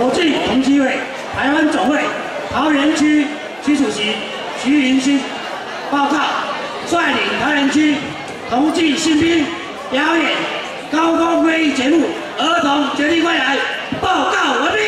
我敬同济会台湾总会桃园区区主席徐云清报告，率领桃园区同济新兵表演高光飞艺节目《儿童决定未来》，报告完毕。